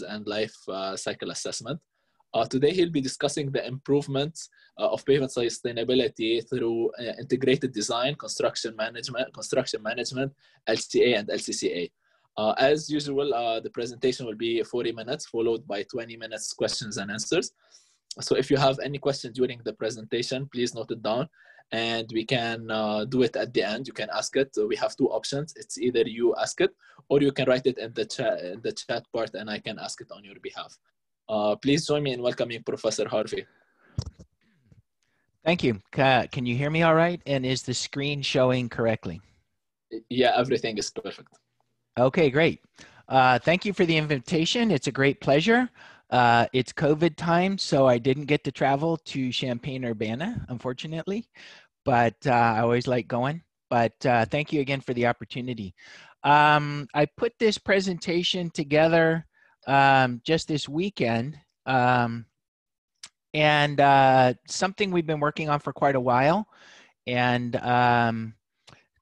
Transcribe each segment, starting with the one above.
and life uh, cycle assessment. Uh, today, he'll be discussing the improvements uh, of pavement sustainability through integrated design, construction management, construction management, LCA and LCCA. Uh, as usual, uh, the presentation will be 40 minutes, followed by 20 minutes questions and answers. So if you have any questions during the presentation, please note it down and we can uh, do it at the end. You can ask it. We have two options. It's either you ask it or you can write it in the chat, in the chat part and I can ask it on your behalf. Uh, please join me in welcoming Professor Harvey. Thank you. Can you hear me all right? And is the screen showing correctly? Yeah, everything is perfect. Okay, great. Uh, thank you for the invitation. It's a great pleasure. Uh, it's COVID time, so I didn't get to travel to Champaign Urbana, unfortunately, but uh, I always like going. But uh, thank you again for the opportunity. Um, I put this presentation together um, just this weekend. Um, and uh, something we've been working on for quite a while. And um,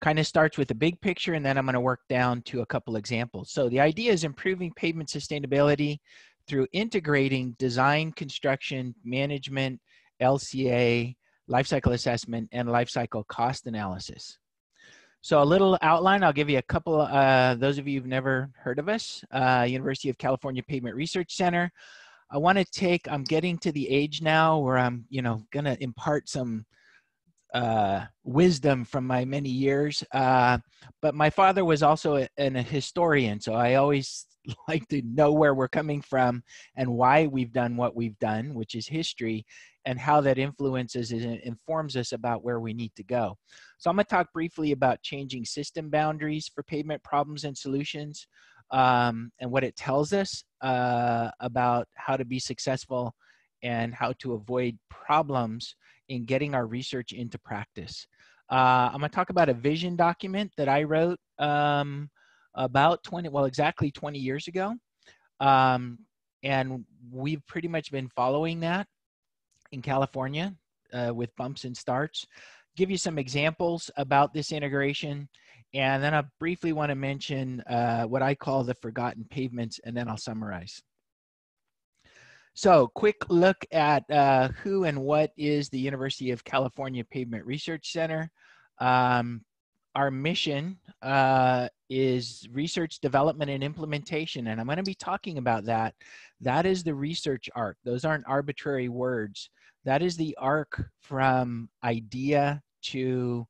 kind of starts with a big picture, and then I'm going to work down to a couple examples. So the idea is improving pavement sustainability through integrating design, construction, management, LCA, lifecycle assessment, and life cycle cost analysis. So a little outline, I'll give you a couple, uh, those of you who've never heard of us, uh, University of California Pavement Research Center. I want to take, I'm getting to the age now where I'm, you know, going to impart some uh, wisdom from my many years. Uh, but my father was also a, an, a historian, so I always like to know where we're coming from and why we've done what we've done, which is history, and how that influences and informs us about where we need to go. So I'm going to talk briefly about changing system boundaries for pavement problems and solutions um, and what it tells us uh, about how to be successful and how to avoid problems in getting our research into practice. Uh, I'm going to talk about a vision document that I wrote um, about 20, well, exactly 20 years ago. Um, and we've pretty much been following that in California uh, with bumps and starts. Give you some examples about this integration, and then I briefly want to mention uh, what I call the forgotten pavements, and then I'll summarize. So, quick look at uh, who and what is the University of California Pavement Research Center. Um, our mission uh, is research development and implementation and i'm going to be talking about that that is the research arc those aren't arbitrary words that is the arc from idea to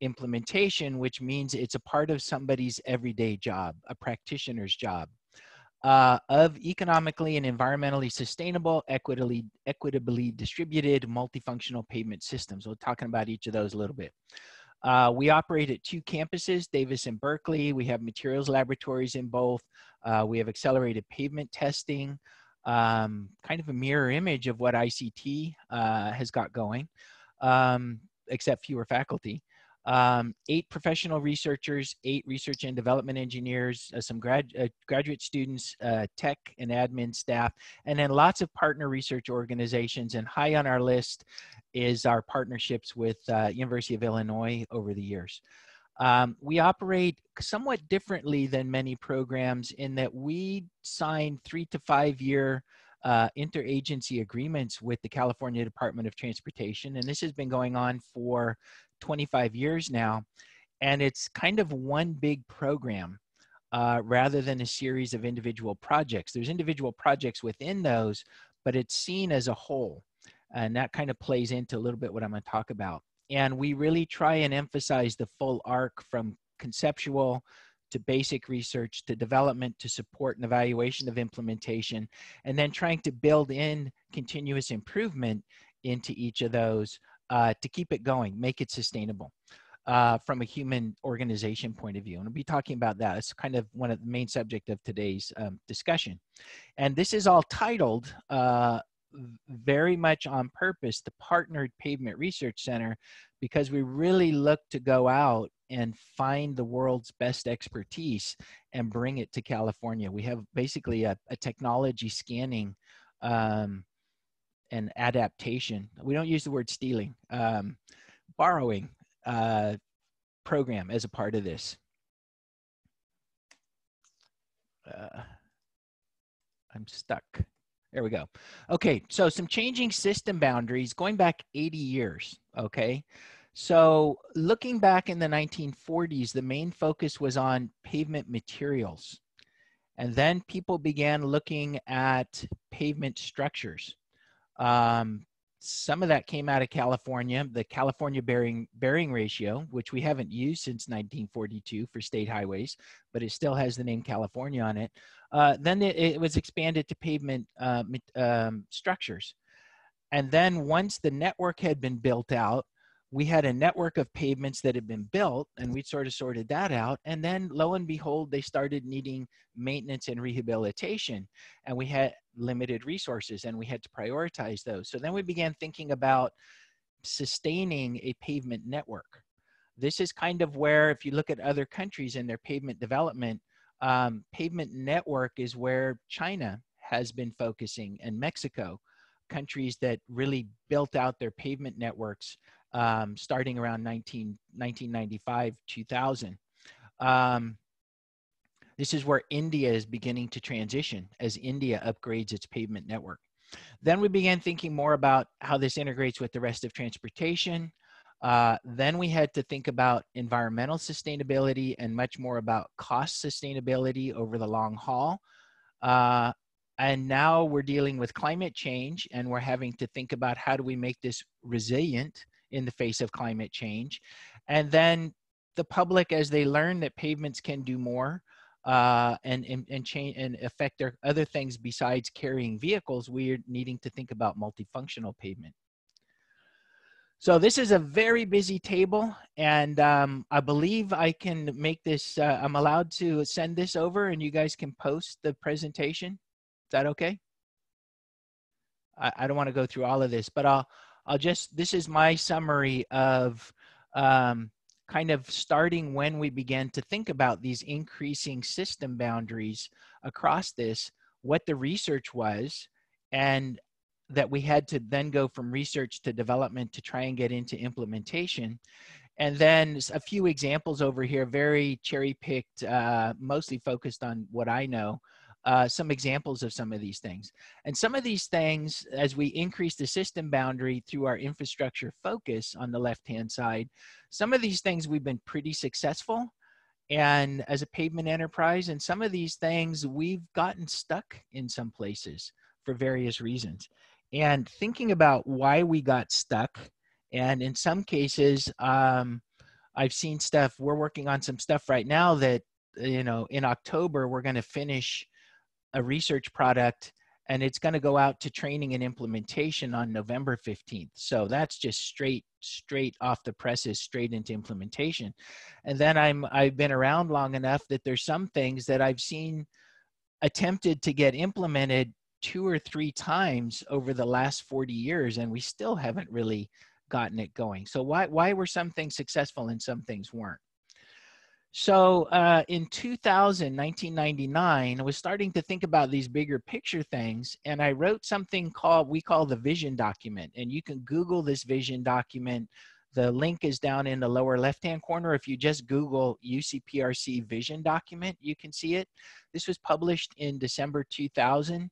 implementation which means it's a part of somebody's everyday job a practitioner's job uh, of economically and environmentally sustainable, equitably, equitably distributed, multifunctional pavement systems. We'll talking about each of those a little bit. Uh, we operate at two campuses, Davis and Berkeley. We have materials laboratories in both. Uh, we have accelerated pavement testing, um, kind of a mirror image of what ICT uh, has got going, um, except fewer faculty. Um, eight professional researchers, eight research and development engineers, uh, some grad, uh, graduate students, uh, tech and admin staff, and then lots of partner research organizations. And high on our list is our partnerships with uh, University of Illinois over the years. Um, we operate somewhat differently than many programs in that we sign three to five year uh, interagency agreements with the California Department of Transportation. And this has been going on for 25 years now. And it's kind of one big program uh, rather than a series of individual projects. There's individual projects within those, but it's seen as a whole. And that kind of plays into a little bit what I'm going to talk about. And we really try and emphasize the full arc from conceptual to basic research to development to support and evaluation of implementation, and then trying to build in continuous improvement into each of those uh, to keep it going, make it sustainable. Uh, from a human organization point of view. And we'll be talking about that. It's kind of one of the main subject of today's um, discussion. And this is all titled uh, very much on purpose the partnered pavement research center because we really look to go out and find the world's best expertise and bring it to california. We have basically a, a technology scanning um, and adaptation. We don't use the word stealing um, borrowing uh, program as a part of this. Uh, I'm stuck. There we go. Okay, so some changing system boundaries going back 80 years. Okay, so looking back in the 1940s, the main focus was on pavement materials. And then people began looking at pavement structures. Um, some of that came out of California, the California bearing bearing ratio, which we haven't used since 1942 for state highways, but it still has the name California on it. Uh, then it, it, was expanded to pavement uh, um, structures. And then once the network had been built out, we had a network of pavements that had been built and we sort of sorted that out. And then lo and behold they started needing maintenance and rehabilitation and we had limited resources and we had to prioritize those. So then we began thinking about sustaining a pavement network. This is kind of where if you look at other countries and their pavement development um, pavement network is where china has been focusing and mexico countries that really built out their pavement networks um, starting around 19, 1995, 2000. Um, this is where India is beginning to transition as India upgrades its pavement network. Then we began thinking more about how this integrates with the rest of transportation. Uh, then we had to think about environmental sustainability and much more about cost sustainability over the long haul. Uh, and now we're dealing with climate change and we're having to think about how do we make this resilient in the face of climate change. And then the public, as they learn that pavements can do more uh, and, and, and, change and affect their other things besides carrying vehicles, we're needing to think about multifunctional pavement. So this is a very busy table, and um, I believe I can make this, uh, I'm allowed to send this over and you guys can post the presentation. Is that okay? I, I don't want to go through all of this, but I'll, I'll just, this is my summary of um, kind of starting when we began to think about these increasing system boundaries across this, what the research was, and that we had to then go from research to development to try and get into implementation. And then a few examples over here, very cherry picked, uh, mostly focused on what I know uh, some examples of some of these things. And some of these things, as we increase the system boundary through our infrastructure focus on the left-hand side, some of these things we've been pretty successful and as a pavement enterprise, and some of these things we've gotten stuck in some places for various reasons. And thinking about why we got stuck, and in some cases, um, I've seen stuff, we're working on some stuff right now that, you know, in October, we're going to finish a research product and it's going to go out to training and implementation on November 15th. So that's just straight straight off the presses straight into implementation. And then I'm I've been around long enough that there's some things that I've seen attempted to get implemented two or three times over the last 40 years and we still haven't really gotten it going. So why why were some things successful and some things weren't? So uh, in 2000, 1999, I was starting to think about these bigger picture things, and I wrote something called we call the vision document. And you can Google this vision document. The link is down in the lower left-hand corner. If you just Google UCPRC vision document, you can see it. This was published in December 2000.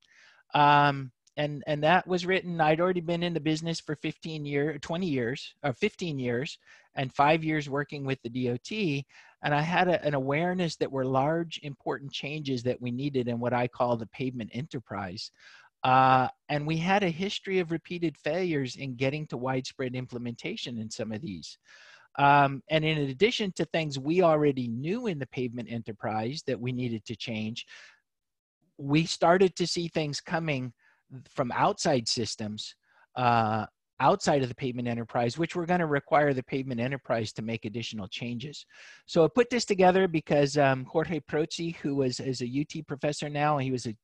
Um, and and that was written i'd already been in the business for 15 years 20 years or 15 years and five years working with the dot and i had a, an awareness that were large important changes that we needed in what i call the pavement enterprise. Uh, and we had a history of repeated failures in getting to widespread implementation in some of these. Um, and in addition to things we already knew in the pavement enterprise that we needed to change we started to see things coming from outside systems uh, outside of the pavement enterprise, which were going to require the pavement enterprise to make additional changes. So I put this together because um, Jorge Prozzi, who was is a UT professor now, he was a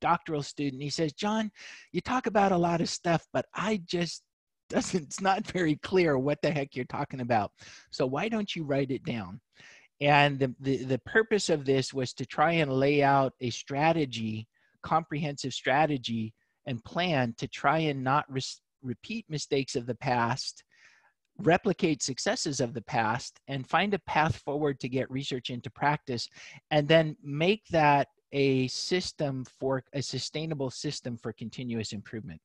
doctoral student. He says, John, you talk about a lot of stuff, but I just doesn't, it's not very clear what the heck you're talking about. So why don't you write it down? And the, the, the purpose of this was to try and lay out a strategy, comprehensive strategy and plan to try and not re- repeat mistakes of the past, replicate successes of the past, and find a path forward to get research into practice, and then make that a system for a sustainable system for continuous improvement.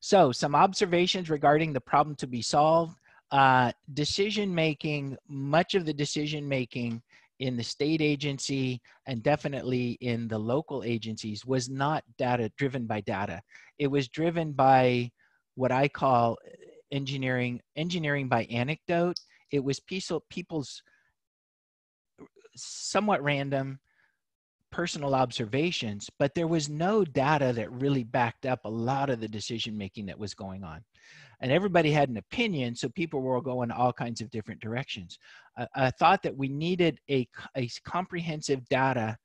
So some observations regarding the problem to be solved. Uh, decision making, much of the decision making in the state agency and definitely in the local agencies was not data driven by data. It was driven by what I call engineering engineering by anecdote. It was people's somewhat random personal observations, but there was no data that really backed up a lot of the decision making that was going on. And everybody had an opinion, so people were going all kinds of different directions. I, I thought that we needed a, a comprehensive data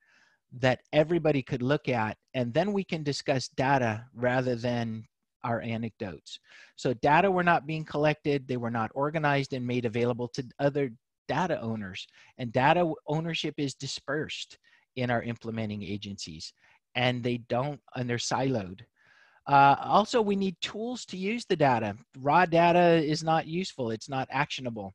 that everybody could look at, and then we can discuss data rather than our anecdotes. So data were not being collected, they were not organized and made available to other data owners. And data ownership is dispersed in our implementing agencies and they don't, and they're siloed. Uh, also, we need tools to use the data. Raw data is not useful, it's not actionable.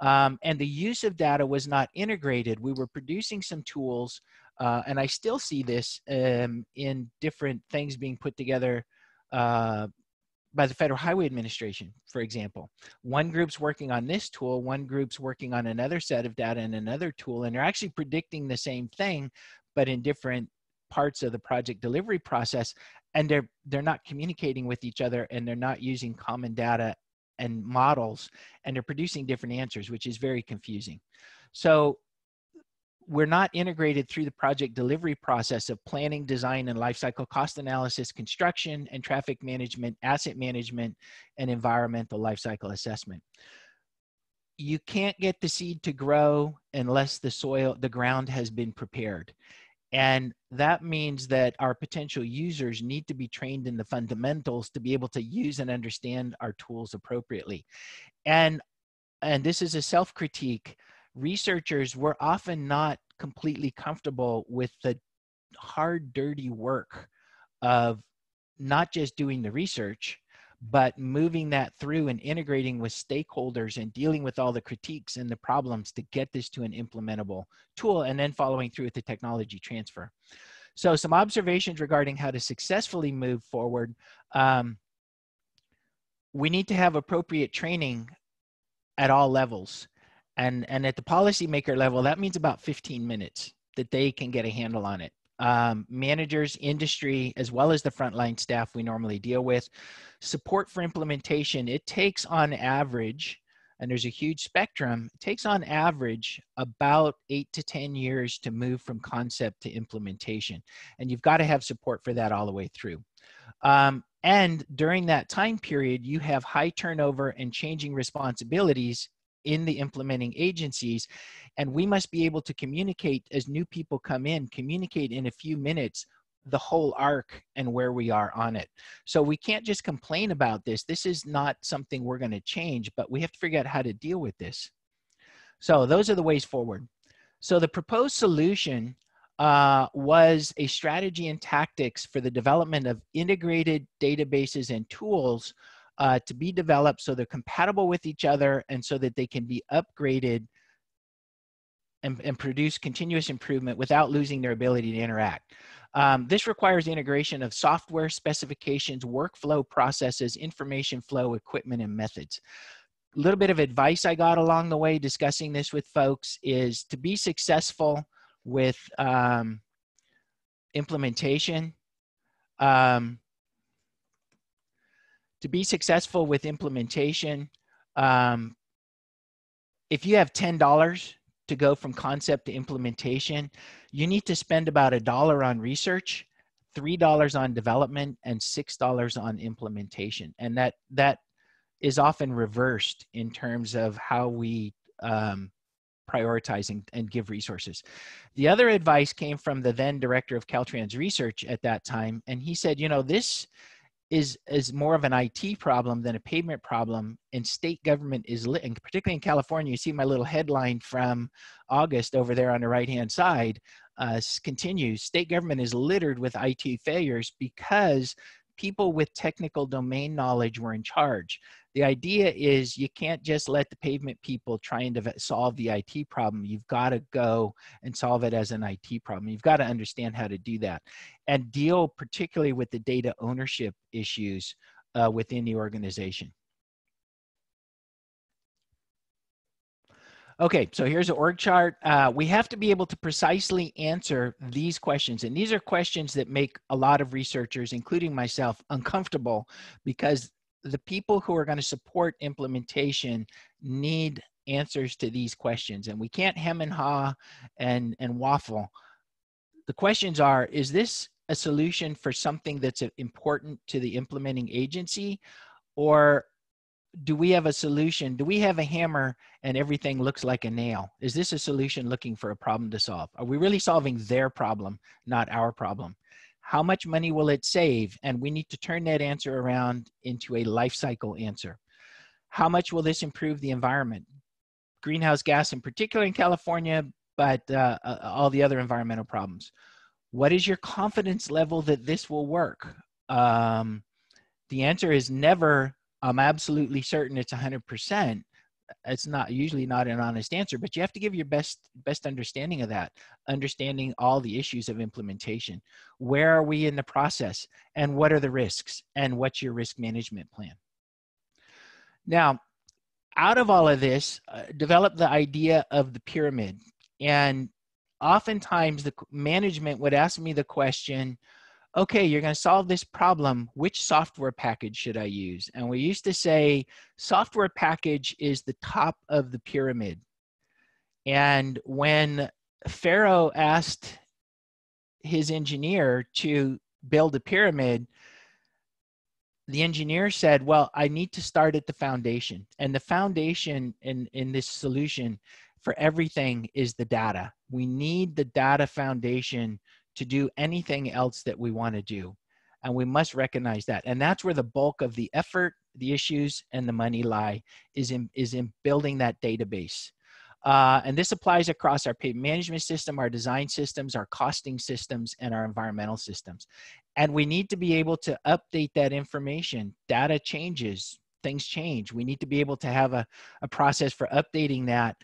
Um, and the use of data was not integrated. We were producing some tools, uh, and I still see this um, in different things being put together uh, by the Federal Highway Administration, for example. One group's working on this tool, one group's working on another set of data and another tool, and they're actually predicting the same thing, but in different parts of the project delivery process. And they're they're not communicating with each other and they're not using common data and models and they're producing different answers, which is very confusing. So we're not integrated through the project delivery process of planning, design, and lifecycle cost analysis, construction and traffic management, asset management, and environmental lifecycle assessment. You can't get the seed to grow unless the soil, the ground has been prepared. And that means that our potential users need to be trained in the fundamentals to be able to use and understand our tools appropriately. And, and this is a self critique researchers were often not completely comfortable with the hard, dirty work of not just doing the research, but moving that through and integrating with stakeholders and dealing with all the critiques and the problems to get this to an implementable tool and then following through with the technology transfer. So some observations regarding how to successfully move forward. Um, we need to have appropriate training at all levels and and at the policymaker level that means about 15 minutes that they can get a handle on it um, managers industry as well as the frontline staff we normally deal with support for implementation. It takes on average and there's a huge spectrum it takes on average about eight to ten years to move from concept to implementation. And you've got to have support for that all the way through. Um, and during that time period you have high turnover and changing responsibilities in the implementing agencies and we must be able to communicate as new people come in communicate in a few minutes the whole arc and where we are on it. So we can't just complain about this. This is not something we're going to change but we have to figure out how to deal with this. So those are the ways forward. So the proposed solution uh, was a strategy and tactics for the development of integrated databases and tools uh, to be developed so they're compatible with each other and so that they can be upgraded and, and produce continuous improvement without losing their ability to interact. Um, this requires integration of software specifications, workflow processes, information flow, equipment, and methods. A little bit of advice I got along the way discussing this with folks is to be successful with um, implementation, um, to be successful with implementation, um, if you have $10 to go from concept to implementation, you need to spend about a dollar on research, $3 on development, and $6 on implementation. And that, that is often reversed in terms of how we um, prioritize and, and give resources. The other advice came from the then director of Caltrans research at that time. And he said, you know, this, is is more of an IT problem than a pavement problem, and state government is lit, and particularly in California. You see my little headline from August over there on the right hand side. Uh, continues. State government is littered with IT failures because people with technical domain knowledge were in charge. The idea is you can't just let the pavement people try and solve the IT problem. You've got to go and solve it as an IT problem. You've got to understand how to do that and deal particularly with the data ownership issues uh, within the organization. Okay, so here's an org chart. Uh, we have to be able to precisely answer these questions. And these are questions that make a lot of researchers, including myself, uncomfortable because the people who are going to support implementation need answers to these questions. And we can't hem and haw and, and waffle. The questions are, is this a solution for something that's important to the implementing agency? Or do we have a solution? Do we have a hammer and everything looks like a nail? Is this a solution looking for a problem to solve? Are we really solving their problem, not our problem? How much money will it save? And we need to turn that answer around into a life cycle answer. How much will this improve the environment? Greenhouse gas, in particular in California, but uh, uh, all the other environmental problems. What is your confidence level that this will work? Um, the answer is never I'm absolutely certain it's 100%, it's not usually not an honest answer, but you have to give your best best understanding of that, understanding all the issues of implementation. Where are we in the process and what are the risks and what's your risk management plan? Now, out of all of this, uh, develop the idea of the pyramid. And oftentimes the management would ask me the question, okay, you're going to solve this problem. Which software package should I use? And we used to say software package is the top of the pyramid. And when Pharaoh asked his engineer to build a pyramid, the engineer said, Well, I need to start at the foundation. And the foundation in, in this solution for everything is the data. We need the data foundation to do anything else that we want to do. And we must recognize that. And that's where the bulk of the effort, the issues, and the money lie is in, is in building that database. Uh, and this applies across our pavement management system, our design systems, our costing systems, and our environmental systems. And we need to be able to update that information. Data changes, things change. We need to be able to have a, a process for updating that.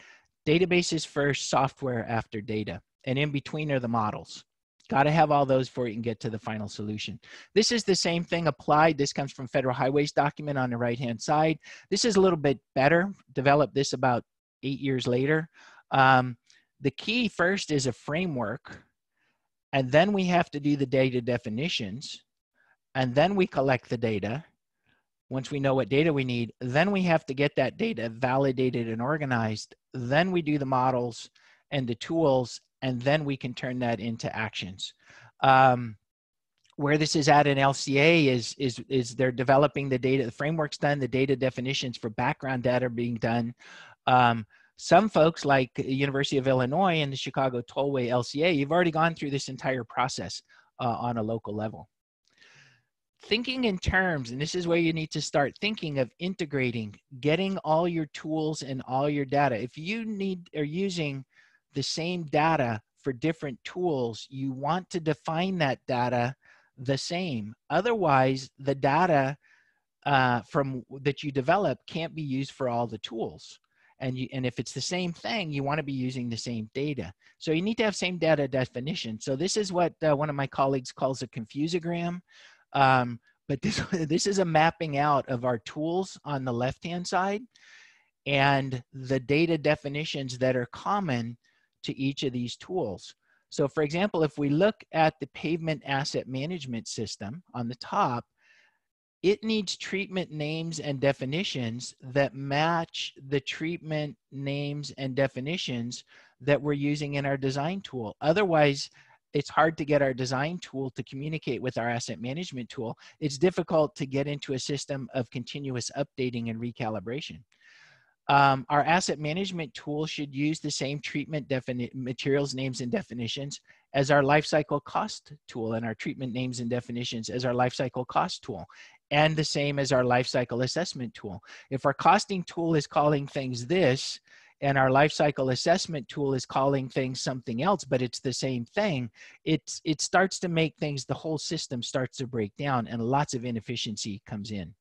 Databases first, software after data. And in between are the models. Got to have all those before you can get to the final solution. This is the same thing applied. This comes from Federal Highways document on the right-hand side. This is a little bit better. Developed this about eight years later. Um, the key first is a framework, and then we have to do the data definitions, and then we collect the data. Once we know what data we need, then we have to get that data validated and organized. Then we do the models and the tools, and then we can turn that into actions. Um, where this is at in LCA is is is they're developing the data, the framework's done, the data definitions for background data are being done. Um, some folks like University of Illinois and the Chicago Tollway LCA, you've already gone through this entire process uh, on a local level. Thinking in terms, and this is where you need to start thinking of integrating, getting all your tools and all your data. If you need are using the same data for different tools, you want to define that data the same. Otherwise, the data uh, from that you develop can't be used for all the tools. And, you, and if it's the same thing, you want to be using the same data. So you need to have same data definition. So this is what uh, one of my colleagues calls a confusogram. Um, but this, this is a mapping out of our tools on the left-hand side and the data definitions that are common to each of these tools. So for example, if we look at the pavement asset management system on the top, it needs treatment names and definitions that match the treatment names and definitions that we're using in our design tool. Otherwise, it's hard to get our design tool to communicate with our asset management tool. It's difficult to get into a system of continuous updating and recalibration. Um, our asset management tool should use the same treatment materials, names, and definitions as our lifecycle cost tool and our treatment names and definitions as our lifecycle cost tool and the same as our lifecycle assessment tool. If our costing tool is calling things this and our life cycle assessment tool is calling things something else but it's the same thing it's it starts to make things the whole system starts to break down and lots of inefficiency comes in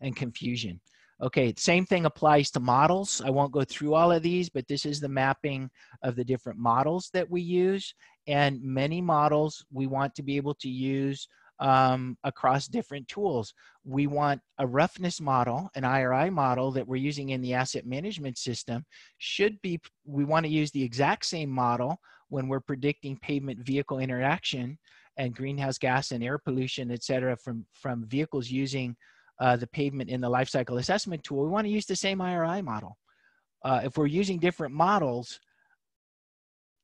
and confusion okay same thing applies to models i won't go through all of these but this is the mapping of the different models that we use and many models we want to be able to use um, across different tools. We want a roughness model, an IRI model that we're using in the asset management system should be, we want to use the exact same model when we're predicting pavement vehicle interaction and greenhouse gas and air pollution, et cetera, from, from vehicles using uh, the pavement in the life cycle assessment tool. We want to use the same IRI model. Uh, if we're using different models,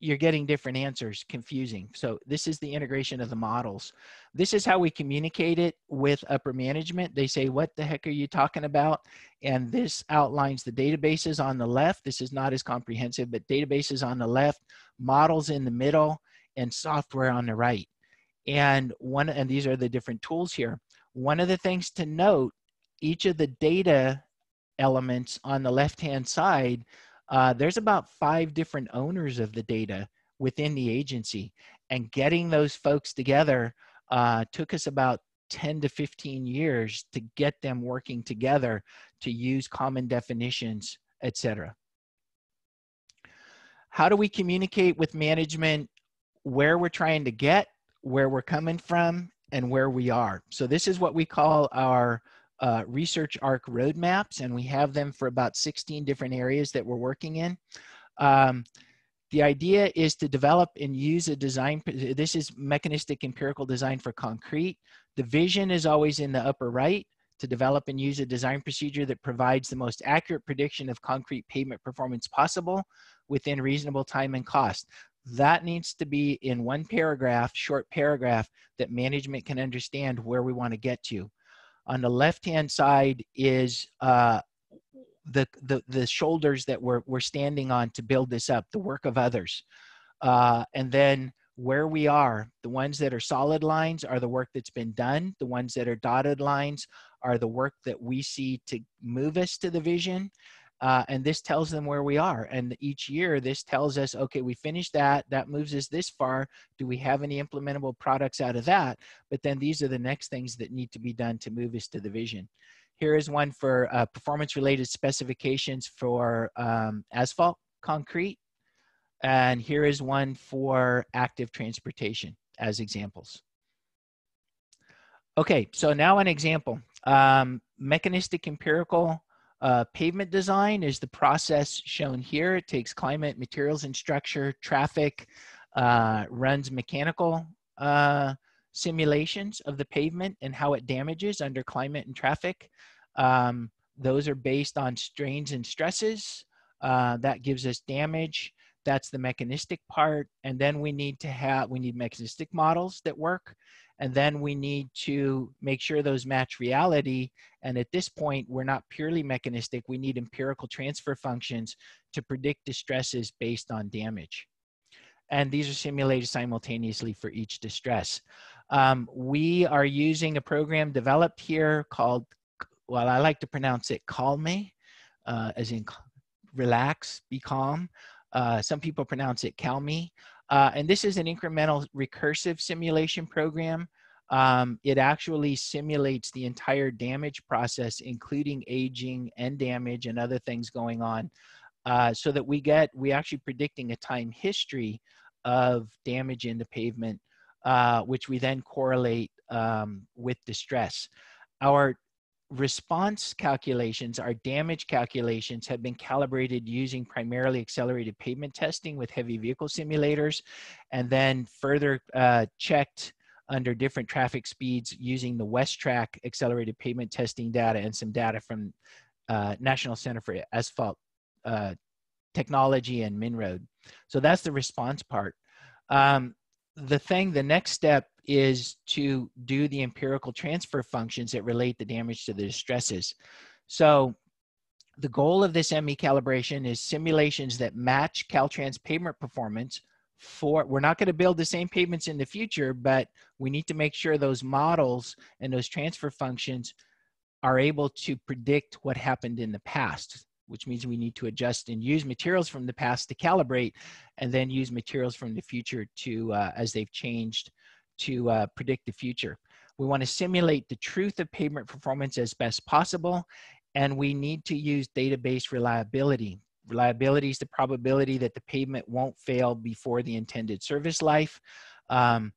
you're getting different answers confusing. So this is the integration of the models. This is how we communicate it with upper management. They say what the heck are you talking about? And this outlines the databases on the left. This is not as comprehensive but databases on the left models in the middle and software on the right. And one and these are the different tools here one of the things to note each of the data elements on the left hand side uh, there's about five different owners of the data within the agency. And getting those folks together uh, took us about 10 to 15 years to get them working together to use common definitions, etc. How do we communicate with management where we're trying to get, where we're coming from, and where we are? So this is what we call our uh, research arc roadmaps, and we have them for about 16 different areas that we're working in. Um, the idea is to develop and use a design, this is mechanistic empirical design for concrete. The vision is always in the upper right to develop and use a design procedure that provides the most accurate prediction of concrete pavement performance possible within reasonable time and cost. That needs to be in one paragraph, short paragraph, that management can understand where we want to get to. On the left-hand side is uh, the, the, the shoulders that we're, we're standing on to build this up, the work of others. Uh, and then where we are, the ones that are solid lines are the work that's been done. The ones that are dotted lines are the work that we see to move us to the vision. Uh, and this tells them where we are. And each year, this tells us, okay, we finished that. That moves us this far. Do we have any implementable products out of that? But then these are the next things that need to be done to move us to the vision. Here is one for uh, performance-related specifications for um, asphalt concrete. And here is one for active transportation as examples. Okay, so now an example. Um, mechanistic empirical uh, pavement design is the process shown here. It takes climate, materials and structure, traffic, uh, runs mechanical uh, simulations of the pavement and how it damages under climate and traffic. Um, those are based on strains and stresses. Uh, that gives us damage. That's the mechanistic part. And then we need to have, we need mechanistic models that work. And then we need to make sure those match reality. And at this point, we're not purely mechanistic. We need empirical transfer functions to predict distresses based on damage. And these are simulated simultaneously for each distress. Um, we are using a program developed here called, well, I like to pronounce it Calme, uh, as in relax, be calm. Uh, some people pronounce it Calme. Uh, and this is an incremental recursive simulation program. Um, it actually simulates the entire damage process, including aging and damage and other things going on, uh, so that we get, we actually predicting a time history of damage in the pavement, uh, which we then correlate um, with distress. Our response calculations, our damage calculations have been calibrated using primarily accelerated pavement testing with heavy vehicle simulators, and then further uh, checked under different traffic speeds using the WesTrack accelerated pavement testing data and some data from uh, National Center for Asphalt uh, Technology and MnROAD. So that's the response part. Um, the thing, the next step is to do the empirical transfer functions that relate the damage to the distresses. So the goal of this ME calibration is simulations that match Caltrans pavement performance for, we're not gonna build the same pavements in the future, but we need to make sure those models and those transfer functions are able to predict what happened in the past which means we need to adjust and use materials from the past to calibrate, and then use materials from the future to, uh, as they've changed, to uh, predict the future. We want to simulate the truth of pavement performance as best possible, and we need to use database reliability. Reliability is the probability that the pavement won't fail before the intended service life. Um,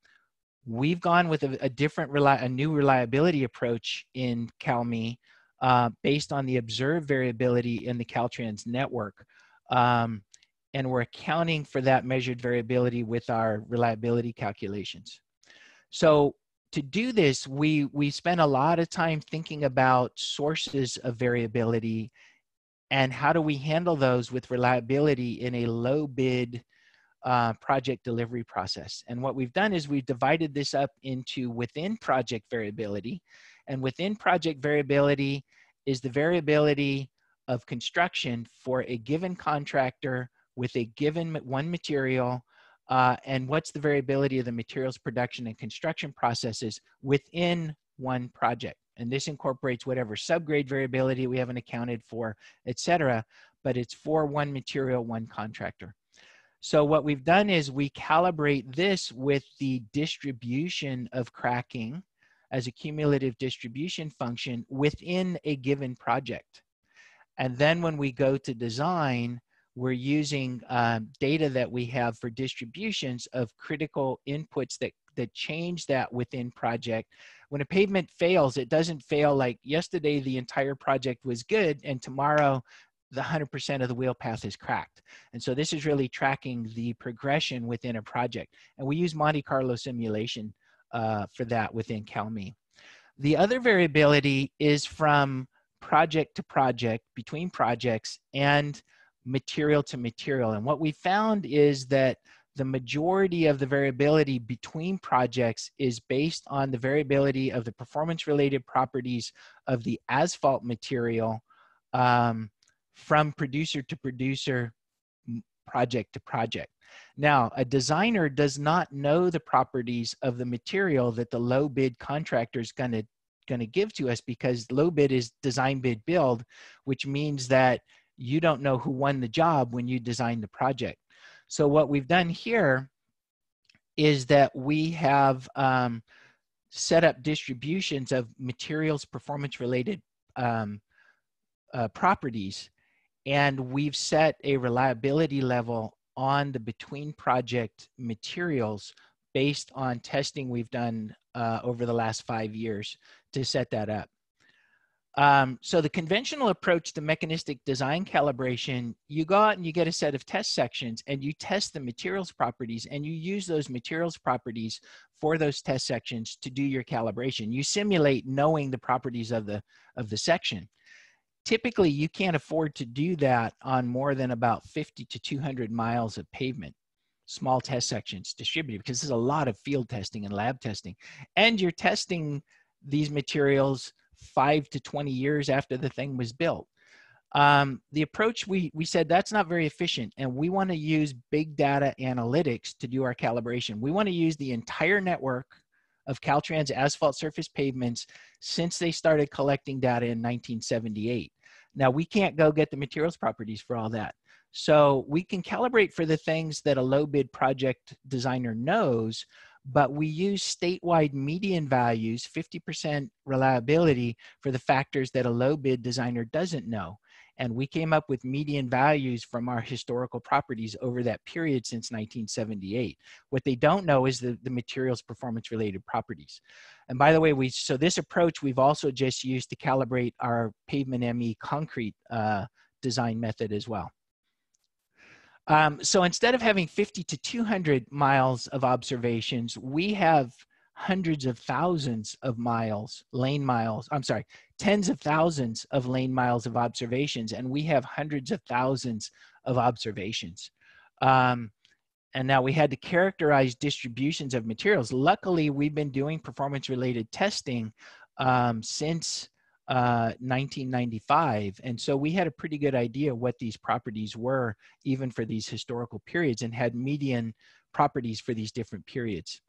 we've gone with a, a different, a new reliability approach in CalMe uh, based on the observed variability in the Caltrans network. Um, and we're accounting for that measured variability with our reliability calculations. So to do this, we, we spent a lot of time thinking about sources of variability and how do we handle those with reliability in a low bid uh, project delivery process. And what we've done is we've divided this up into within project variability. And within project variability is the variability of construction for a given contractor with a given one material uh, and what's the variability of the materials production and construction processes within one project. And this incorporates whatever subgrade variability we haven't accounted for, et cetera, but it's for one material, one contractor. So what we've done is we calibrate this with the distribution of cracking as a cumulative distribution function within a given project. And then when we go to design, we're using um, data that we have for distributions of critical inputs that, that change that within project. When a pavement fails, it doesn't fail like yesterday the entire project was good and tomorrow the 100% of the wheel path is cracked. And so this is really tracking the progression within a project. And we use Monte Carlo simulation uh, for that within CalMe. The other variability is from project to project, between projects, and material to material. And what we found is that the majority of the variability between projects is based on the variability of the performance related properties of the asphalt material um, from producer to producer, project to project. Now, a designer does not know the properties of the material that the low bid contractor is going to going to give to us because low bid is design bid build, which means that you don't know who won the job when you design the project. So what we've done here is that we have um, set up distributions of materials performance related um, uh, properties and we've set a reliability level on the between project materials based on testing we've done uh, over the last five years to set that up. Um, so the conventional approach to mechanistic design calibration, you go out and you get a set of test sections and you test the materials properties and you use those materials properties for those test sections to do your calibration. You simulate knowing the properties of the, of the section. Typically you can't afford to do that on more than about 50 to 200 miles of pavement. Small test sections distributed because there's a lot of field testing and lab testing. And you're testing these materials five to 20 years after the thing was built um, the approach we, we said that's not very efficient and we want to use big data analytics to do our calibration we want to use the entire network of Caltrans asphalt surface pavements since they started collecting data in 1978. Now, we can't go get the materials properties for all that. So we can calibrate for the things that a low bid project designer knows, but we use statewide median values, 50% reliability for the factors that a low bid designer doesn't know. And we came up with median values from our historical properties over that period since 1978. What they don't know is the, the materials performance related properties. And by the way, we so this approach we've also just used to calibrate our pavement ME concrete uh, design method as well. Um, so instead of having 50 to 200 miles of observations, we have hundreds of thousands of miles, lane miles, I'm sorry, tens of thousands of lane miles of observations, and we have hundreds of thousands of observations. Um, and now we had to characterize distributions of materials. Luckily, we've been doing performance related testing um, since uh, 1995. And so we had a pretty good idea what these properties were, even for these historical periods, and had median properties for these different periods.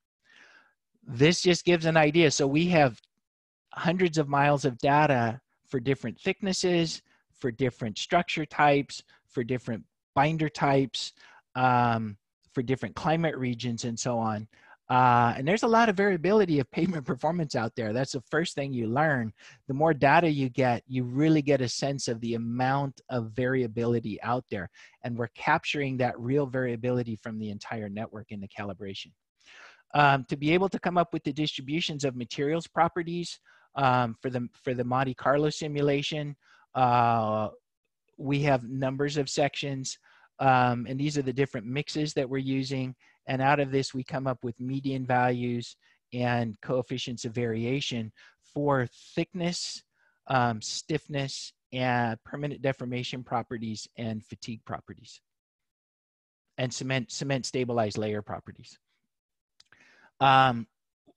This just gives an idea. So we have hundreds of miles of data for different thicknesses, for different structure types, for different binder types, um, for different climate regions, and so on. Uh, and there's a lot of variability of pavement performance out there. That's the first thing you learn. The more data you get, you really get a sense of the amount of variability out there. And we're capturing that real variability from the entire network in the calibration. Um, to be able to come up with the distributions of materials properties um, for, the, for the Monte Carlo simulation, uh, we have numbers of sections. Um, and these are the different mixes that we're using. And out of this, we come up with median values and coefficients of variation for thickness, um, stiffness, and permanent deformation properties and fatigue properties and cement cement stabilized layer properties. Um,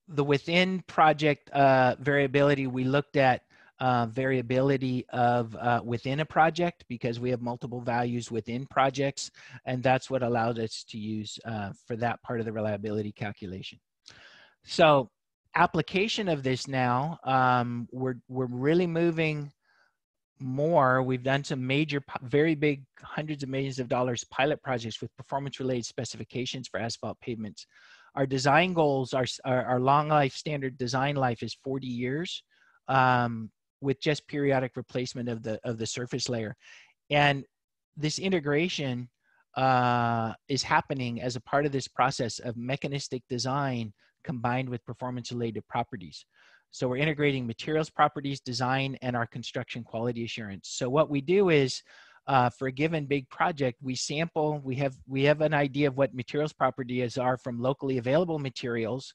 the within project uh, variability, we looked at uh, variability of uh, within a project because we have multiple values within projects, and that's what allowed us to use uh, for that part of the reliability calculation. So application of this now, um, we're, we're really moving more. We've done some major, very big, hundreds of millions of dollars pilot projects with performance related specifications for asphalt pavements. Our design goals, our, our, our long life standard design life is 40 years. Um, with just periodic replacement of the of the surface layer. And this integration uh, is happening as a part of this process of mechanistic design combined with performance related properties. So we're integrating materials properties design and our construction quality assurance. So what we do is uh, for a given big project we sample we have we have an idea of what materials properties are from locally available materials.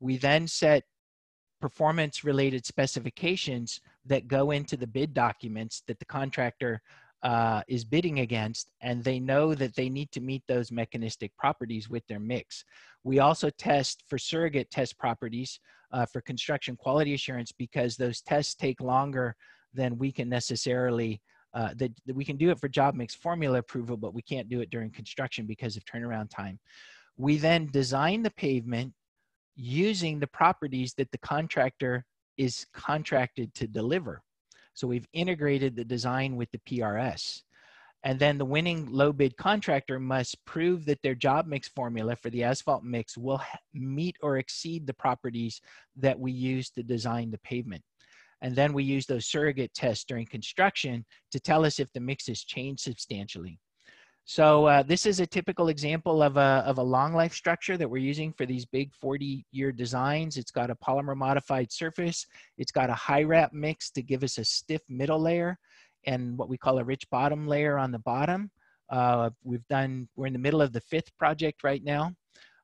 We then set performance related specifications that go into the bid documents that the contractor uh, is bidding against, and they know that they need to meet those mechanistic properties with their mix. We also test for surrogate test properties uh, for construction quality assurance because those tests take longer than we can necessarily, uh, that, that we can do it for job mix formula approval, but we can't do it during construction because of turnaround time. We then design the pavement using the properties that the contractor is contracted to deliver. So we've integrated the design with the PRS. And then the winning low bid contractor must prove that their job mix formula for the asphalt mix will meet or exceed the properties that we use to design the pavement. And then we use those surrogate tests during construction to tell us if the mix has changed substantially. So uh, this is a typical example of a, of a long life structure that we're using for these big 40 year designs. It's got a polymer modified surface. It's got a high RAP mix to give us a stiff middle layer and what we call a rich bottom layer on the bottom. Uh, we've done, we're in the middle of the fifth project right now.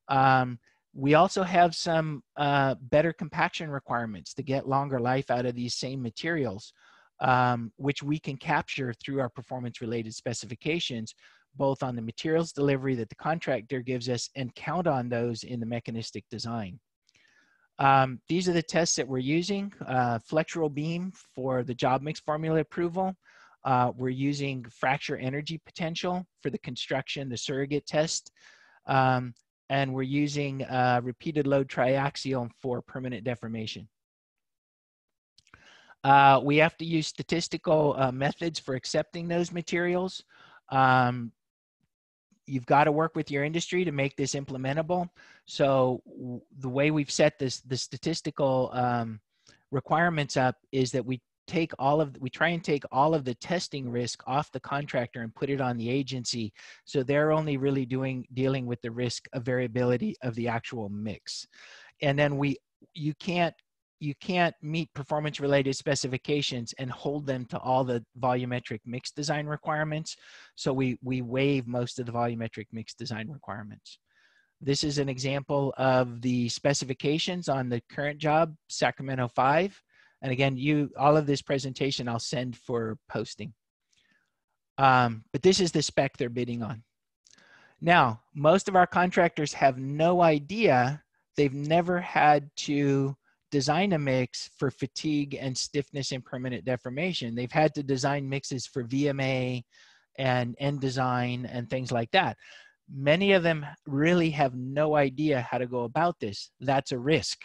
Um, we also have some uh, better compaction requirements to get longer life out of these same materials, um, which we can capture through our performance related specifications both on the materials delivery that the contractor gives us and count on those in the mechanistic design. Um, these are the tests that we're using. Uh, flexural beam for the job mix formula approval. Uh, we're using fracture energy potential for the construction, the surrogate test. Um, and we're using uh, repeated load triaxial for permanent deformation. Uh, we have to use statistical uh, methods for accepting those materials. Um, you've got to work with your industry to make this implementable. So the way we've set this the statistical um, requirements up is that we take all of we try and take all of the testing risk off the contractor and put it on the agency so they're only really doing dealing with the risk of variability of the actual mix and then we you can't you can't meet performance related specifications and hold them to all the volumetric mix design requirements. So we, we waive most of the volumetric mix design requirements. This is an example of the specifications on the current job, Sacramento 5. And again, you all of this presentation I'll send for posting. Um, but this is the spec they're bidding on. Now, most of our contractors have no idea. They've never had to design a mix for fatigue and stiffness and permanent deformation. They've had to design mixes for VMA and N design and things like that. Many of them really have no idea how to go about this. That's a risk.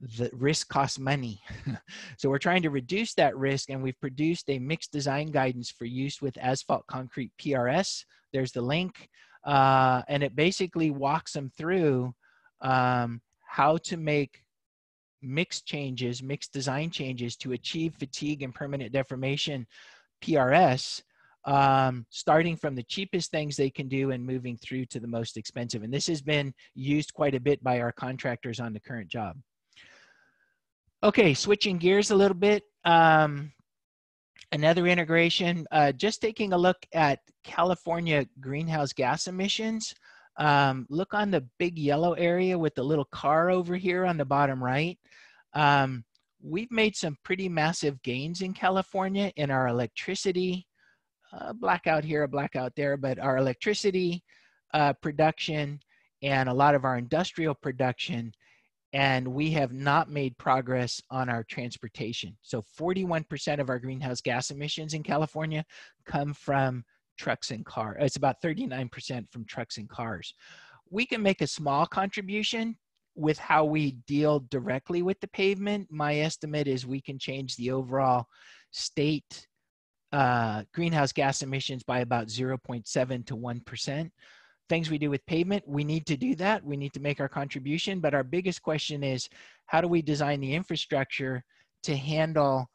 the risk costs money. so we're trying to reduce that risk and we've produced a mixed design guidance for use with asphalt concrete PRS. There's the link. Uh, and it basically walks them through um, how to make mixed changes, mixed design changes to achieve fatigue and permanent deformation PRS, um, starting from the cheapest things they can do and moving through to the most expensive. And this has been used quite a bit by our contractors on the current job. Okay, switching gears a little bit. Um, another integration, uh, just taking a look at California greenhouse gas emissions. Um, look on the big yellow area with the little car over here on the bottom right. Um, we've made some pretty massive gains in California in our electricity, uh, blackout here, a blackout there, but our electricity uh, production and a lot of our industrial production and we have not made progress on our transportation. So 41% of our greenhouse gas emissions in California come from trucks and cars. It's about 39% from trucks and cars. We can make a small contribution with how we deal directly with the pavement. My estimate is we can change the overall state uh, greenhouse gas emissions by about 0.7 to 1% things we do with pavement, we need to do that. We need to make our contribution. But our biggest question is how do we design the infrastructure to handle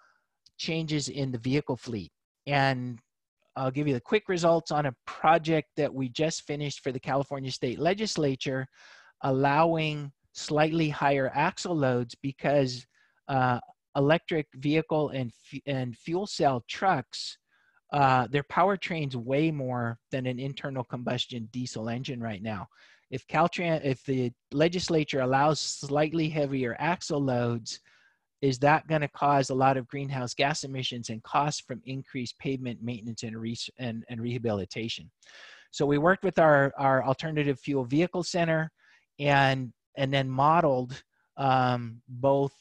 changes in the vehicle fleet? And I'll give you the quick results on a project that we just finished for the California State Legislature, allowing slightly higher axle loads because uh, electric vehicle and, and fuel cell trucks uh, their powertrain's weigh more than an internal combustion diesel engine right now. If Caltrans, if the legislature allows slightly heavier axle loads, is that going to cause a lot of greenhouse gas emissions and costs from increased pavement maintenance and, re- and, and rehabilitation? So we worked with our, our alternative fuel vehicle center and and then modeled um, both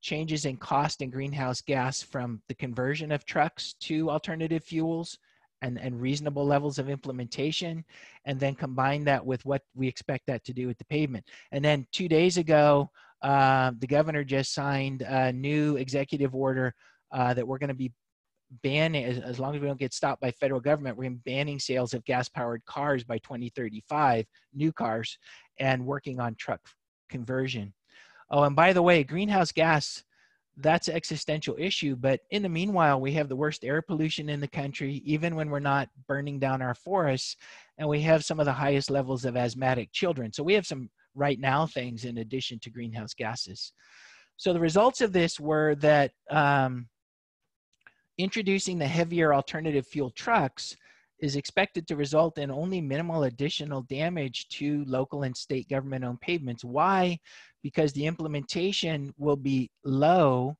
changes in cost and greenhouse gas from the conversion of trucks to alternative fuels and, and reasonable levels of implementation, and then combine that with what we expect that to do with the pavement. And then two days ago, uh, the governor just signed a new executive order uh, that we're going to be banning, as, as, long as we don't get stopped by federal government, we're banning sales of gas powered cars by 2035, new cars, and working on truck conversion. Oh, and by the way, greenhouse gas, that's an existential issue. But in the meanwhile, we have the worst air pollution in the country, even when we're not burning down our forests. And we have some of the highest levels of asthmatic children. So we have some right now things in addition to greenhouse gases. So the results of this were that um, introducing the heavier alternative fuel trucks is expected to result in only minimal additional damage to local and state government owned pavements. Why? Because the implementation will be low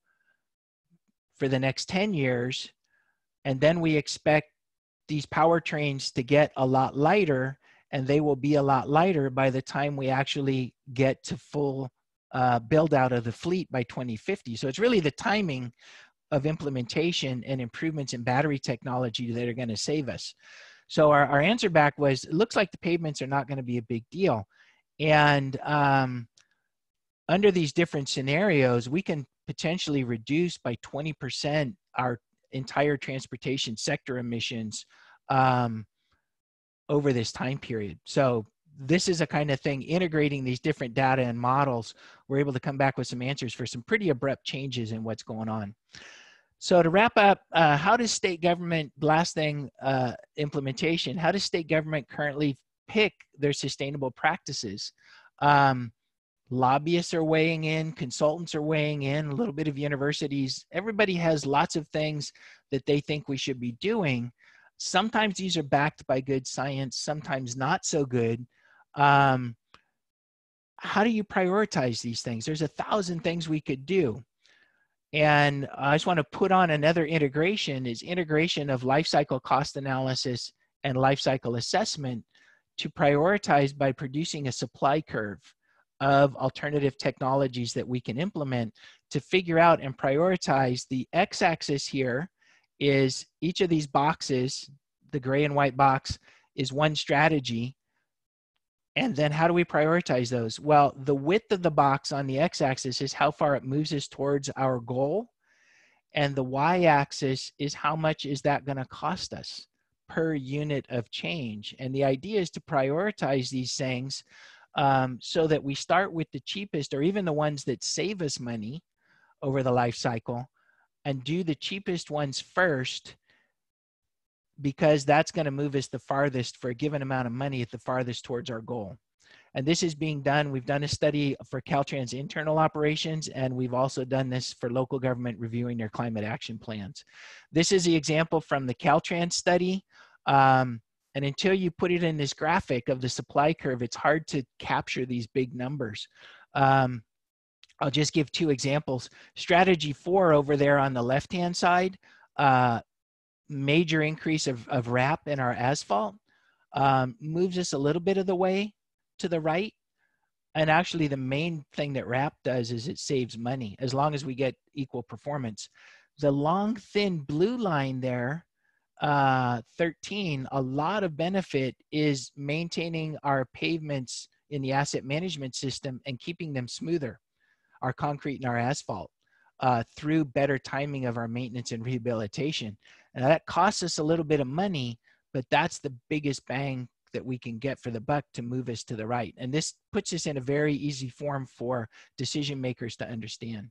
for the next 10 years. And then we expect these powertrains to get a lot lighter, and they will be a lot lighter by the time we actually get to full uh, build out of the fleet by 2050. So it's really the timing of implementation and improvements in battery technology that are going to save us. So our, our answer back was, it looks like the pavements are not going to be a big deal. And um, under these different scenarios, we can potentially reduce by 20% our entire transportation sector emissions um, over this time period. So this is a kind of thing integrating these different data and models we're able to come back with some answers for some pretty abrupt changes in what's going on so to wrap up, uh, how does state government, last thing, uh, implementation, how does state government currently pick their sustainable practices? Um, lobbyists are weighing in, consultants are weighing in, a little bit of universities. Everybody has lots of things that they think we should be doing. Sometimes these are backed by good science, sometimes not so good. Um, how do you prioritize these things? There's a thousand things we could do. And I just want to put on another integration is integration of life cycle cost analysis and life cycle assessment to prioritize by producing a supply curve of alternative technologies that we can implement to figure out and prioritize the x-axis here is each of these boxes, the gray and white box is one strategy And then how do we prioritize those? Well, the width of the box on the x-axis is how far it moves us towards our goal. And the y-axis is how much is that going to cost us per unit of change. And the idea is to prioritize these things um, so that we start with the cheapest or even the ones that save us money over the life cycle and do the cheapest ones first because that's going to move us the farthest for a given amount of money at the farthest towards our goal. And this is being done. We've done a study for Caltrans internal operations, and we've also done this for local government reviewing their climate action plans. This is the example from the Caltrans study. Um, and until you put it in this graphic of the supply curve, it's hard to capture these big numbers. Um, I'll just give two examples. Strategy four over there on the left-hand side, uh, major increase of, of RAP in our asphalt um, moves us a little bit of the way to the right. And actually the main thing that RAP does is it saves money as long as we get equal performance. The long, thin blue line there, uh, 13, a lot of benefit is maintaining our pavements in the asset management system and keeping them smoother our concrete and our asphalt uh, through better timing of our maintenance and rehabilitation. And that costs us a little bit of money, but that's the biggest bang that we can get for the buck to move us to the right. And this puts us in a very easy form for decision makers to understand.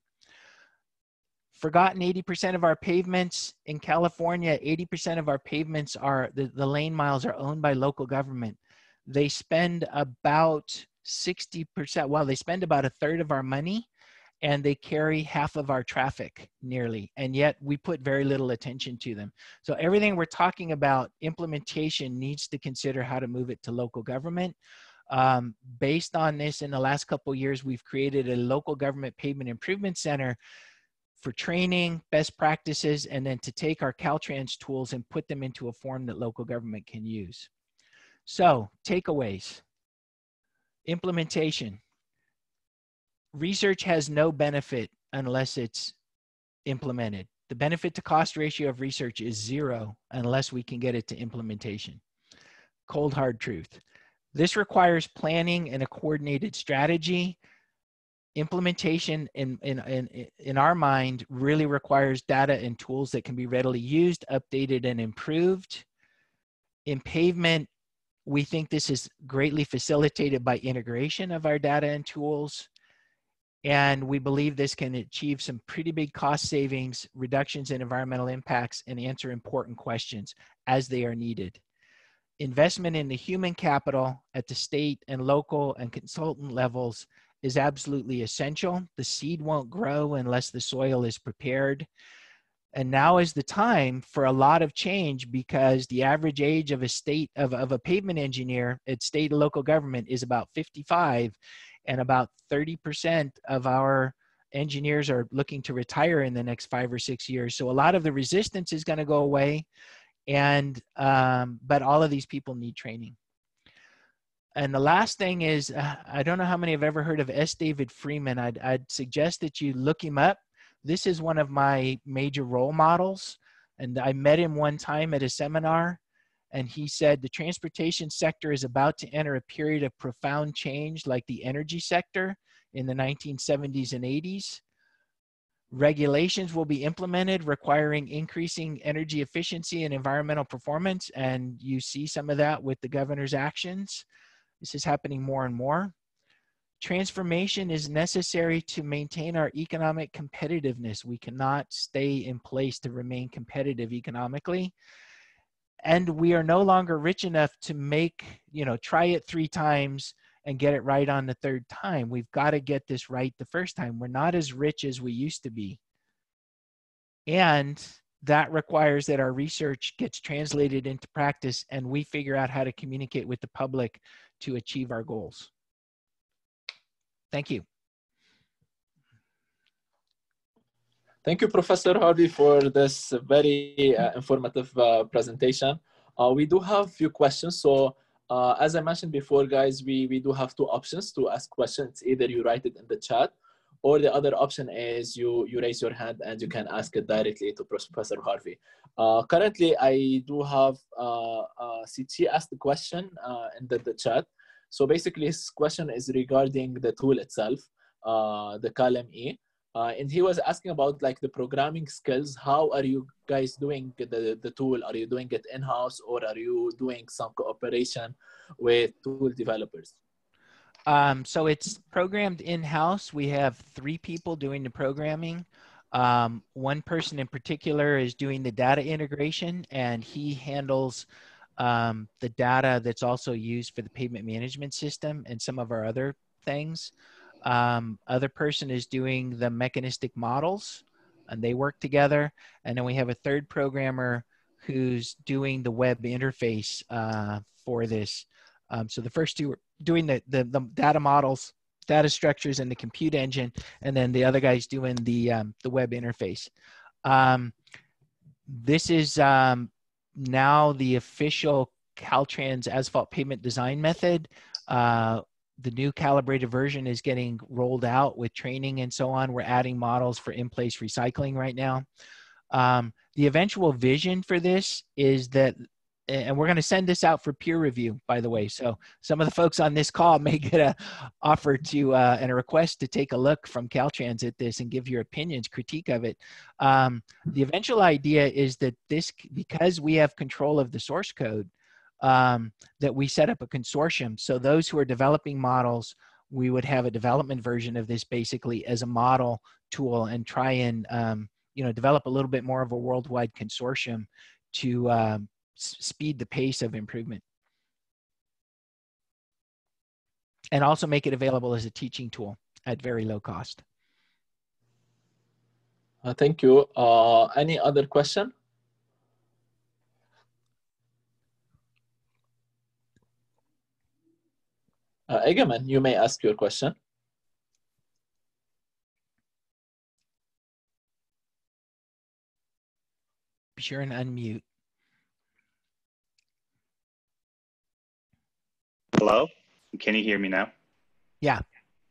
Forgotten 80% of our pavements in California, 80% of our pavements are, the, the lane miles are owned by local government. They spend about 60%, well, they spend about a third of our money and they carry half of our traffic nearly and yet we put very little attention to them. So everything we're talking about implementation needs to consider how to move it to local government. Um, based on this in the last couple years we've created a local government pavement improvement center for training best practices and then to take our caltrans tools and put them into a form that local government can use. So takeaways. Implementation research has no benefit unless it's implemented. The benefit to cost ratio of research is zero unless we can get it to implementation. Cold hard truth. This requires planning and a coordinated strategy. Implementation in, in, in, in our mind really requires data and tools that can be readily used, updated, and improved. In pavement, we think this is greatly facilitated by integration of our data and tools. And we believe this can achieve some pretty big cost savings, reductions in environmental impacts, and answer important questions as they are needed. Investment in the human capital at the state and local and consultant levels is absolutely essential. The seed won't grow unless the soil is prepared. And now is the time for a lot of change because the average age of a state of, of a pavement engineer at state and local government is about 55 and about 30% of our engineers are looking to retire in the next five or six years. So a lot of the resistance is going to go away, and um, but all of these people need training. And the last thing is, uh, I don't know how many have ever heard of S. David Freeman. I'd, I'd suggest that you look him up. This is one of my major role models, and I met him one time at a seminar and he said the transportation sector is about to enter a period of profound change like the energy sector in the 1970s and 80s. Regulations will be implemented requiring increasing energy efficiency and environmental performance, and you see some of that with the governor's actions. This is happening more and more. Transformation is necessary to maintain our economic competitiveness. We cannot stay in place to remain competitive economically and we are no longer rich enough to make you know try it three times and get it right on the third time. We've got to get this right the first time. We're not as rich as we used to be. And that requires that our research gets translated into practice and we figure out how to communicate with the public to achieve our goals. Thank you Thank you, Professor Harvey, for this very uh, informative uh, presentation. Uh, we do have a few questions. So uh, as I mentioned before, guys, we, we do have two options to ask questions. Either you write it in the chat or the other option is you, you raise your hand and you can ask it directly to Professor Harvey. Uh, currently, I do have uh, uh, CT asked the question in the, the chat. So basically, his question is regarding the tool itself, the CalME. Uh, and he was asking about like the programming skills. How are you guys doing the, the tool? Are you doing it in-house or are you doing some cooperation with tool developers? Um, so it's programmed in-house. We have three people doing the programming. Um, one person in particular is doing the data integration and he handles um, the data that's also used for the pavement management system and some of our other things. Um, other person is doing the mechanistic models and they work together. And then we have a third programmer who's doing the web interface uh, for this. Um, so the first two are doing the, the, the, data models, data structures and the compute engine. And then the other guy's doing the, um, the web interface. Um, this is um, now the official Caltrans asphalt pavement design method. Uh, the new calibrated version is getting rolled out with training and so on. We're adding models for in-place recycling right now. Um, the eventual vision for this is that, and we're going to send this out for peer review, by the way. So some of the folks on this call may get a offer to uh, and a request to take a look from Caltrans at this and give your opinions, critique of it. Um, the eventual idea is that this, because we have control of the source code, um, that we set up a consortium. So those who are developing models, we would have a development version of this basically as a model tool and try and um, you know develop a little bit more of a worldwide consortium to um, speed the pace of improvement. And also make it available as a teaching tool at very low cost. Uh, thank you. Uh, any other question? Uh, Egemen, you may ask your question. Be sure and unmute. Hello, can you hear me now? Yeah.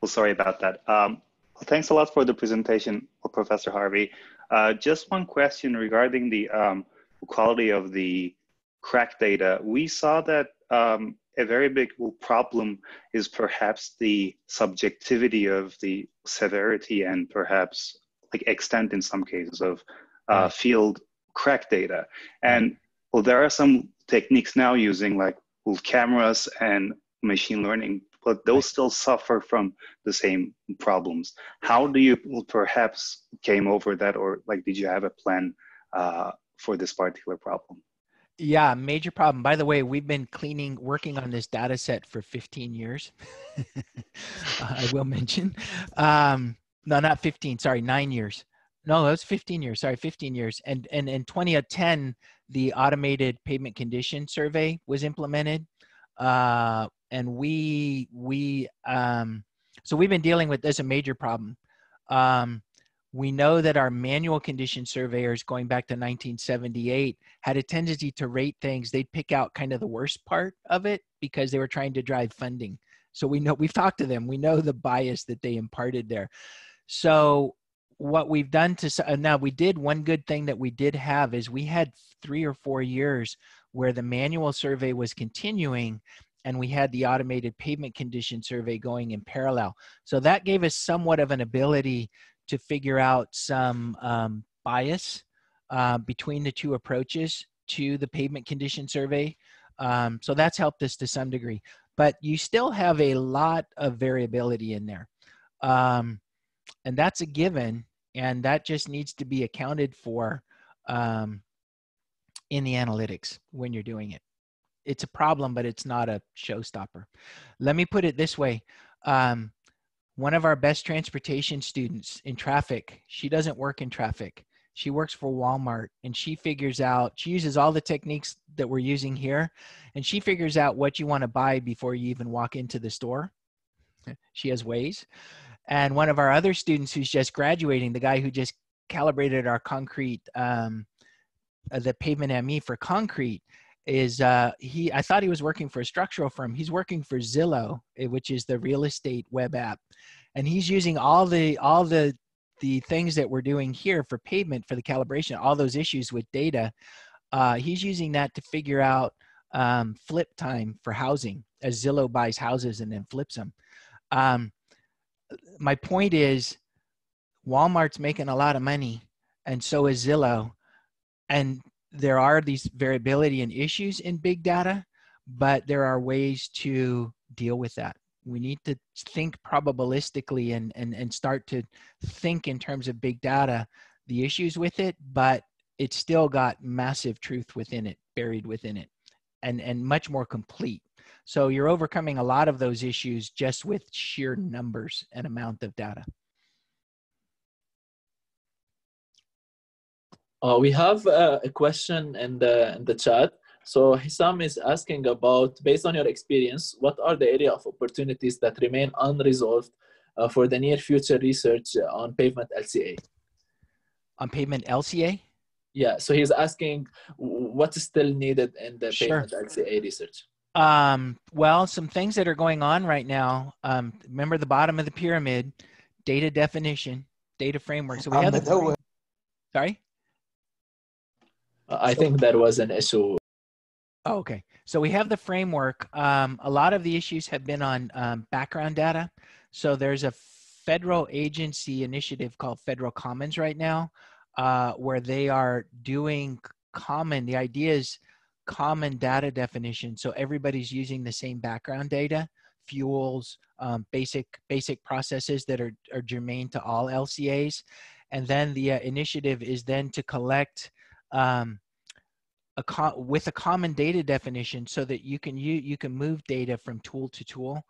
Well, sorry about that. Um, well, thanks a lot for the presentation, Professor Harvey. Uh, just one question regarding the um, quality of the crack data. We saw that um, a very big problem is perhaps the subjectivity of the severity and perhaps like extent in some cases of uh, field crack data. And well, there are some techniques now using like well, cameras and machine learning, but those still suffer from the same problems. How do you perhaps came over that, or like did you have a plan uh, for this particular problem? Yeah, major problem. By the way, we've been cleaning, working on this data set for 15 years. I will mention. Um, no, not 15, sorry, nine years. No, that was 15 years. Sorry, 15 years. And, and in 2010, the automated pavement condition survey was implemented. Uh, and we, we, um, so we've been dealing with this a major problem. Um, we know that our manual condition surveyors going back to 1978 had a tendency to rate things. They'd pick out kind of the worst part of it because they were trying to drive funding. So we know we've talked to them. We know the bias that they imparted there. So what we've done to uh, now we did one good thing that we did have is we had three or four years where the manual survey was continuing and we had the automated pavement condition survey going in parallel. So that gave us somewhat of an ability to figure out some um, bias uh, between the two approaches to the pavement condition survey. Um, so that's helped us to some degree, but you still have a lot of variability in there. Um, and that's a given, and that just needs to be accounted for um, in the analytics when you're doing it. It's a problem, but it's not a showstopper. Let me put it this way. Um, one of our best transportation students in traffic, she doesn't work in traffic. She works for Walmart and she figures out, she uses all the techniques that we're using here and she figures out what you want to buy before you even walk into the store. She has ways. And one of our other students who's just graduating, the guy who just calibrated our concrete, um, uh, the pavement ME for concrete, is uh, he i thought he was working for a structural firm. He's working for zillow eh, which is the real estate web app. And he's using all the all the the things that we're doing here for pavement for the calibration all those issues with data uh, he's using that to figure out um, flip time for housing as Zillow buys houses and then flips them. Um, my point is, Walmart's making a lot of money, and so is Zillow, and there are these variability and issues in big data, but there are ways to deal with that. We need to think probabilistically and, and, and start to think in terms of big data, the issues with it, but it's still got massive truth within it, buried within it, and, and much more complete. So you're overcoming a lot of those issues just with sheer numbers and amount of data. Uh, we have uh, a question in the in the chat. So Hissam is asking about, based on your experience, what are the area of opportunities that remain unresolved uh, for the near future research on pavement LCA? On pavement LCA? Yeah. So he's asking what is still needed in the sure. pavement LCA research. Um, well, some things that are going on right now. Um, remember the bottom of the pyramid, data definition, data framework. So we have the. Sorry. I think that was an issue. Oh, okay. So we have the framework. Um, a lot of the issues have been on um, background data. So there's a federal agency initiative called Federal Commons right now, uh, where they are doing common. The idea is common data definition. So everybody's using the same background data, fuels, um, basic basic processes that are, are germane to all LCAs. And then the uh, initiative is then to collect um, a with a common data definition so that you can you, you can move data from tool to tool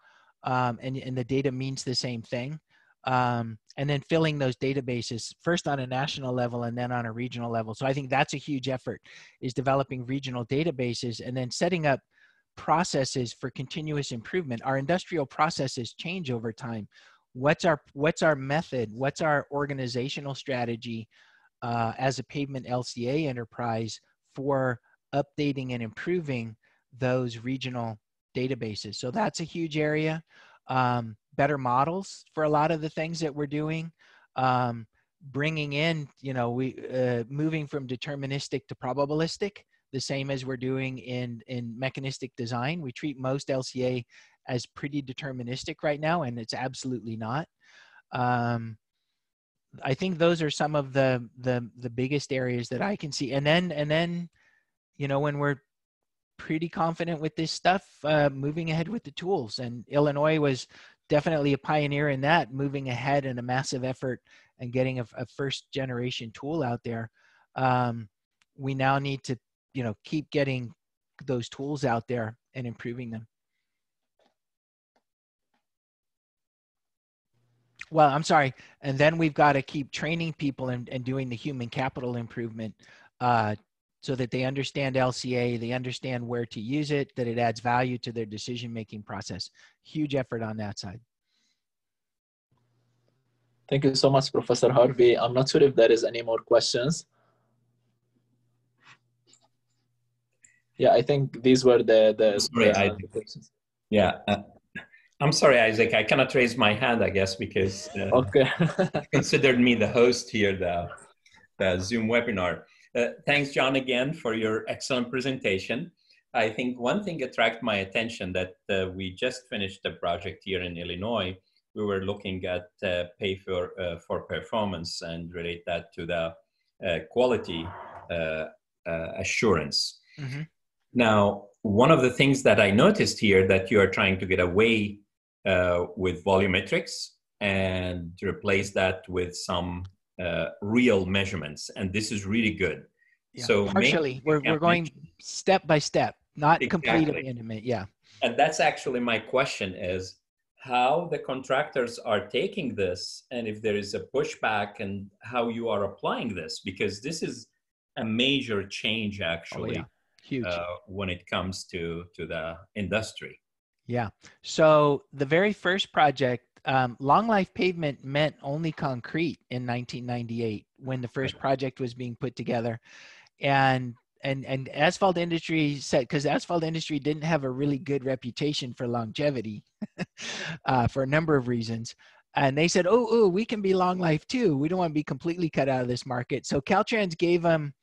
um, and, and the data means the same thing. Um, and then filling those databases first on a national level and then on a regional level. So i think that's a huge effort is developing regional databases and then setting up processes for continuous improvement. Our industrial processes change over time. What's our what's our method? What's our organizational strategy uh, as a pavement LCA enterprise for updating and improving those regional databases. So that's a huge area. Um, better models for a lot of the things that we're doing. Um, bringing in, you know, we uh, moving from deterministic to probabilistic, the same as we're doing in in mechanistic design. We treat most LCA as pretty deterministic right now, and it's absolutely not. Um, I think those are some of the the the biggest areas that I can see. And then and then, you know, when we're pretty confident with this stuff, uh, moving ahead with the tools. And Illinois was definitely a pioneer in that, moving ahead in a massive effort and getting a, a first generation tool out there. Um, we now need to, you know, keep getting those tools out there and improving them. Well i'm sorry. And then we've got to keep training people and, and doing the human capital improvement uh, so that they understand lca they understand where to use it that it adds value to their decision making process. Huge effort on that side. Thank you so much professor harvey. I'm not sure if there is any more questions. Yeah i think these were the the, Sorry, the, I, the yeah uh, I'm sorry, Isaac. I cannot raise my hand, I guess, because uh, okay. considered me the host here, the, the Zoom webinar. Uh, thanks, John, again for your excellent presentation. I think one thing attracted my attention that uh, we just finished a project here in Illinois. We were looking at uh, pay for uh, for performance and relate that to the uh, quality assurance. Mm-hmm. Now, one of the things that I noticed here that you are trying to get away uh, with volumetrics and replace that with some uh, real measurements. And this is really good. Yeah, so partially, we're, we're going step by step, not exactly. complete abandonment. Yeah. And that's actually my question is how the contractors are taking this and if there is a pushback and how you are applying this because this is a major change actually oh, yeah. Huge. Uh, when it comes to to the industry yeah. So the very first project, um, Long Life Pavement meant only concrete in 1998 when the first project was being put together, and and and asphalt industry said because asphalt industry didn't have a really good reputation for longevity, uh, for a number of reasons. And they said, "Oh, oh, we can be long life too. We don't want to be completely cut out of this market." So Caltrans gave them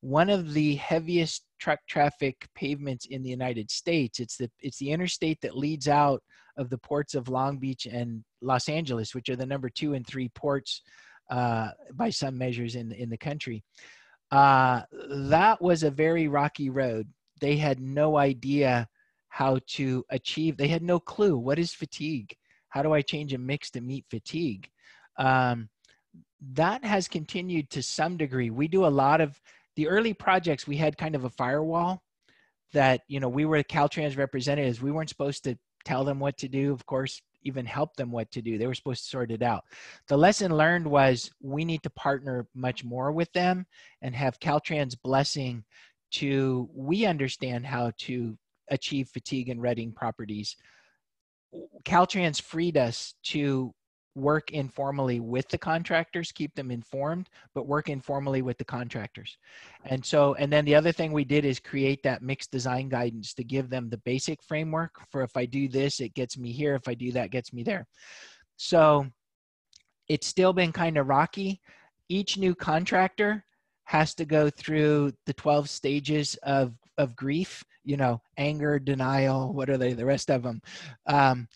one of the heaviest truck traffic pavements in the United States. It's the it's the interstate that leads out of the ports of Long Beach and Los Angeles, which are the number two and three ports uh, by some measures in in the country. Uh, that was a very rocky road. They had no idea how to achieve. They had no clue what is fatigue. How do I change a mix to meet fatigue? Um, that has continued to some degree. We do a lot of the early projects we had kind of a firewall that you know we were caltrans representatives. We weren't supposed to tell them what to do. Of course even help them what to do. They were supposed to sort it out. The lesson learned was we need to partner much more with them and have caltrans blessing to we understand how to achieve fatigue and rutting properties. Caltrans freed us to work informally with the contractors, keep them informed, but work informally with the contractors. And so, and then the other thing we did is create that mixed design guidance to give them the basic framework for if I do this, it gets me here. If I do that, gets me there. So it's still been kind of rocky. Each new contractor has to go through the 12 stages of, of grief, you know, anger, denial, what are they, the rest of them. Um,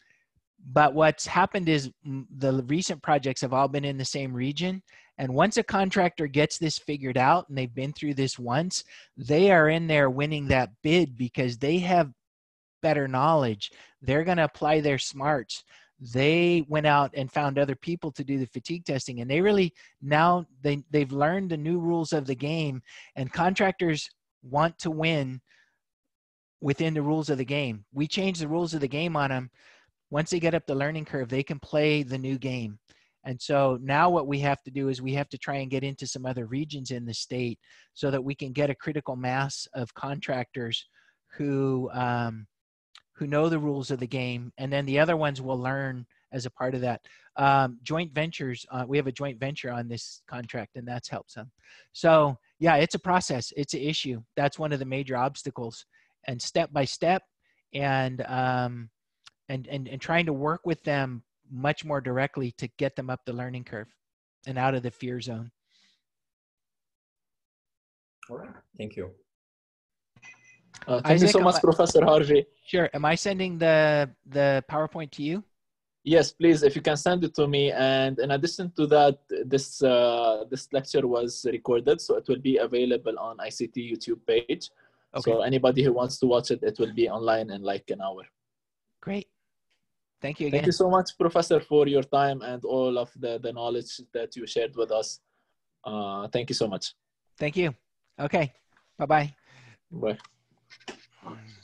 but what's happened is the recent projects have all been in the same region. And once a contractor gets this figured out and they've been through this once, they are in there winning that bid because they have better knowledge. They're going to apply their smarts. They went out and found other people to do the fatigue testing and they really now they they've learned the new rules of the game and contractors want to win within the rules of the game. We change the rules of the game on them once they get up the learning curve, they can play the new game. And so now what we have to do is we have to try and get into some other regions in the state so that we can get a critical mass of contractors who um, who know the rules of the game, and then the other ones will learn as a part of that. Um, joint ventures, uh, we have a joint venture on this contract, and that's helped some. So yeah, it's a process. It's an issue. That's one of the major obstacles, and step by step, and um, and, and, and trying to work with them much more directly to get them up the learning curve and out of the fear zone. All right. Thank you. Uh, thank Isaac, you so much, I, Professor Harvey. Sure. Am I sending the the PowerPoint to you? Yes, please. If you can send it to me. And in addition to that, this uh, this lecture was recorded, so it will be available on ICT YouTube page. Okay. So anybody who wants to watch it, it will be online in like an hour. Great. Thank you again. Thank you so much, Professor, for your time and all of the, the knowledge that you shared with us. Uh, thank you so much. Thank you. Okay. Bye-bye. Bye. -bye. Bye.